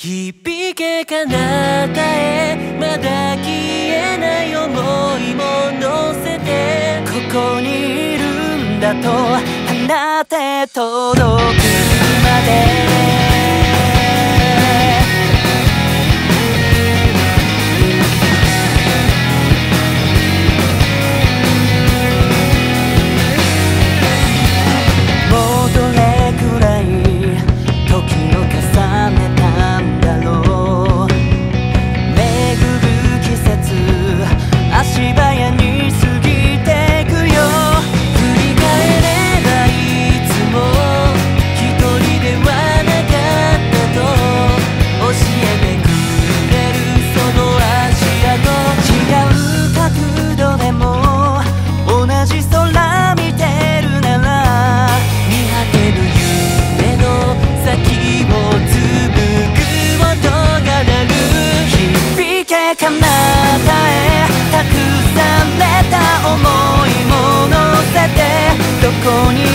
響け彼方へまだ消えない想いも乗せてここにいるんだと放て届くまで彼方へ託された想いも乗せてどこに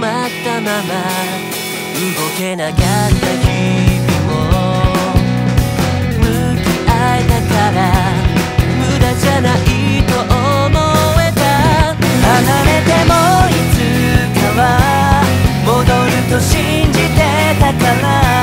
まったまま動けなかった日々も向き合えたから無駄じゃないと思えた離れてもいつかは戻ると信じてたから